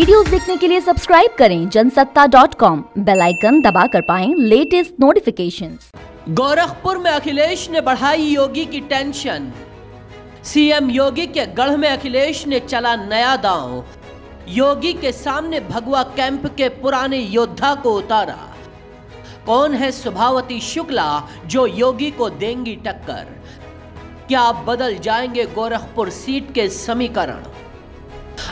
Videos देखने के लिए सब्सक्राइब करें जनसत्ता डॉट कॉम, बेल दबा कर पाए लेटेस्ट नोटिफिकेशन गोरखपुर में अखिलेश ने बढ़ाई योगी की टेंशन। सीएम योगी के गढ़ में अखिलेश ने चला नया दांव। योगी के सामने भगवा कैंप के पुराने योद्धा को उतारा। कौन है सुभावती शुक्ला जो योगी को देंगी टक्कर? क्या बदल जाएँगे गोरखपुर सीट के समीकरण?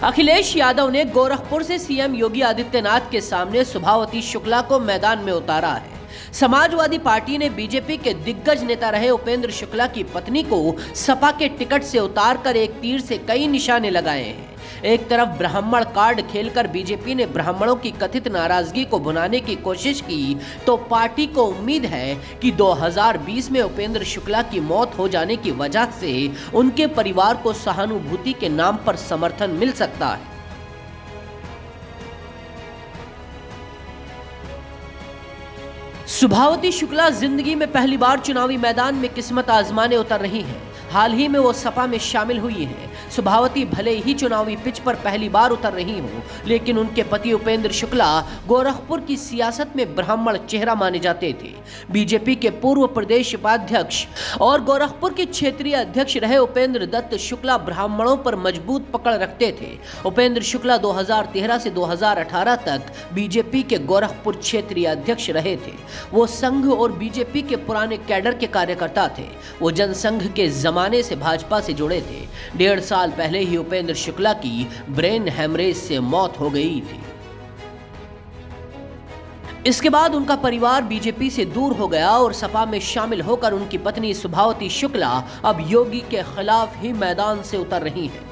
अखिलेश यादव ने गोरखपुर से सीएम योगी आदित्यनाथ के सामने सुभावती शुक्ला को मैदान में उतारा है। समाजवादी पार्टी ने बीजेपी के दिग्गज नेता रहे उपेंद्र शुक्ला की पत्नी को सपा के टिकट से उतारकर एक तीर से कई निशाने लगाए हैं। एक तरफ़ ब्राह्मण कार्ड खेलकर बीजेपी ने ब्राह्मणों की कथित नाराज़गी को भुनाने की कोशिश की तो पार्टी को उम्मीद है कि 2020 में उपेंद्र शुक्ला की मौत हो जाने की वजह से उनके परिवार को सहानुभूति के नाम पर समर्थन मिल सकता है। सुभावती शुक्ला ज़िंदगी में पहली बार चुनावी मैदान में किस्मत आजमाने उतर रही हैं। हाल ही में वो सपा में शामिल हुई हैं। सुभावती भले ही चुनावी पिच पर पहली बार उतर रही हो, लेकिन उनके पति उपेंद्र शुक्ला गोरखपुर की सियासत में ब्राह्मण चेहरा माने जाते थे। बीजेपी के पूर्व प्रदेश उपाध्यक्ष और गोरखपुर के क्षेत्रीय अध्यक्ष रहे उपेंद्र दत्त शुक्ला ब्राह्मणों पर मज़बूत पकड़ रखते थे। उपेंद्र शुक्ला 2013 से 2018 तक बीजेपी के गोरखपुर क्षेत्रीय अध्यक्ष रहे थे। वो संघ और बीजेपी के पुराने कैडर के कार्यकर्ता थे। वो जनसंघ के जमाने से भाजपा से जुड़े थे। डेढ़ साल पहले ही उपेंद्र शुक्ला की ब्रेन हेमरेज से मौत हो गई थी। इसके बाद उनका परिवार बीजेपी से दूर हो गया और सपा में शामिल होकर उनकी पत्नी सुभावती शुक्ला अब योगी के खिलाफ ही मैदान से उतर रही हैं।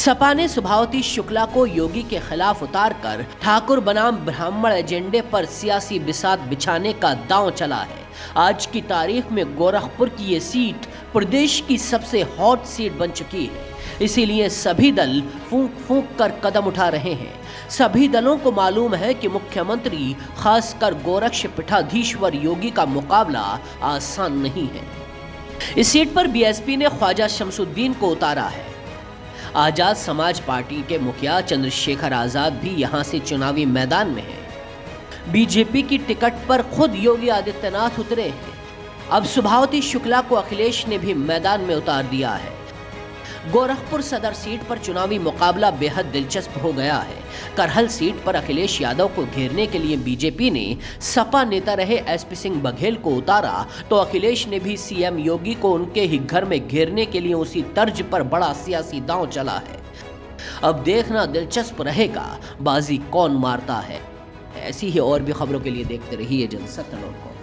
सपा ने सुभावती शुक्ला को योगी के खिलाफ उतारकर ठाकुर बनाम ब्राह्मण एजेंडे पर सियासी बिसात बिछाने का दांव चला है। आज की तारीख में गोरखपुर की ये सीट प्रदेश की सबसे हॉट सीट बन चुकी है। इसीलिए सभी दल फूंक फूंक कर कदम उठा रहे हैं। सभी दलों को मालूम है कि मुख्यमंत्री, खासकर गोरक्ष पीठाधीश्वर योगी का मुकाबला आसान नहीं है। इस सीट पर बीएसपी ने ख्वाजा शमसुद्दीन को उतारा है। आज़ाद समाज पार्टी के मुखिया चंद्रशेखर आज़ाद भी यहाँ से चुनावी मैदान में हैं। बीजेपी की टिकट पर खुद योगी आदित्यनाथ उतरे हैं। अब सुभावती शुक्ला को अखिलेश ने भी मैदान में उतार दिया है। गोरखपुर सदर सीट पर चुनावी मुकाबला बेहद दिलचस्प हो गया है। करहल सीट पर अखिलेश यादव को घेरने के लिए बीजेपी ने सपा नेता रहे एसपी सिंह बघेल को उतारा तो अखिलेश ने भी सीएम योगी को उनके ही घर में घेरने के लिए उसी तर्ज पर बड़ा सियासी दांव चला है। अब देखना दिलचस्प रहेगा, बाजी कौन मारता है। ऐसी ही और भी खबरों के लिए देखते रहिए जनसत्ता डॉट कॉम।